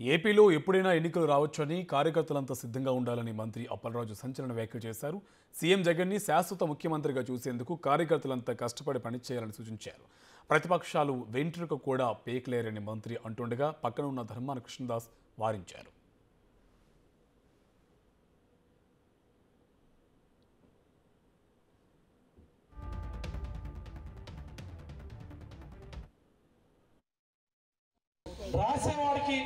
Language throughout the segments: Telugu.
ఏపీలో ఎప్పుడైనా ఎన్నికలు రావచ్చని కార్యకర్తలంతా సిద్ధంగా ఉండాలని మంత్రి అప్పలరాజు సంచలన వ్యాఖ్యలు చేశారు. సీఎం జగన్ని శాశ్వత ముఖ్యమంత్రిగా చూసేందుకు కార్యకర్తలంతా కష్టపడి పనిచేయాలని సూచించారు. ప్రతిపక్షాలు వెంట్రుక కూడా పేకలేరని మంత్రి అంటుండగా పక్కన ఉన్న ధర్మాన కృష్ణదాస్ వారించారు. రాసేవాడికి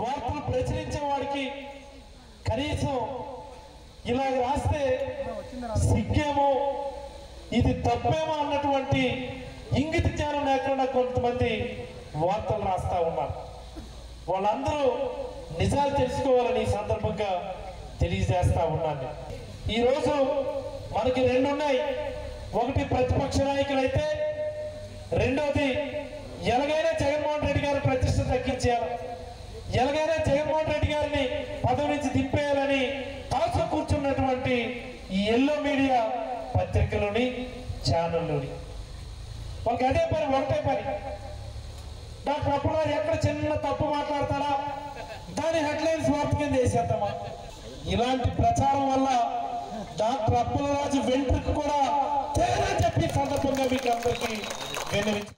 వార్తలు ప్రచురించే వాడికి కనీసం ఇలా రాస్తే సిగ్గేమో ఇది తప్పేమో అన్నటువంటి ఇంగిత జ్ఞానం లేకుండా కొంతమంది వార్తలు రాస్తా ఉన్నారు. వాళ్ళందరూ నిజాలు తెలుసుకోవాలని ఈ సందర్భంగా తెలియజేస్తా ఉన్నాను. ఈరోజు మనకి రెండు ఉన్నాయి ఒకటి ప్రతిపక్ష నాయకులైతే రెండోది ఎలాగైనా జగన్మోహన్ రెడ్డి గారు ప్రతిష్ట తగ్గించారు. ఎలాగైనా జగన్మోహన్ రెడ్డి గారిని పదవి నుంచి దింపేయాలని కాల్చు కూర్చున్నటువంటి ఈ ఎల్లో మీడియా పత్రికలోని ఛానల్లోని. వాళ్ళకి అదే పని ఒకటే పని. డాక్టర్ అప్పుడు ఎక్కడ చిన్న తప్పు మాట్లాడతారా దాని హెడ్లైన్స్ వార్త కింద వేసేద్దామా? ఇలాంటి ప్రచారం వల్ల డాక్టర్ అప్పులరాజు వెంట్రుకు కూడా తేడా చెప్పి సందర్భంగా మీకు అందరికీ విన్నవించ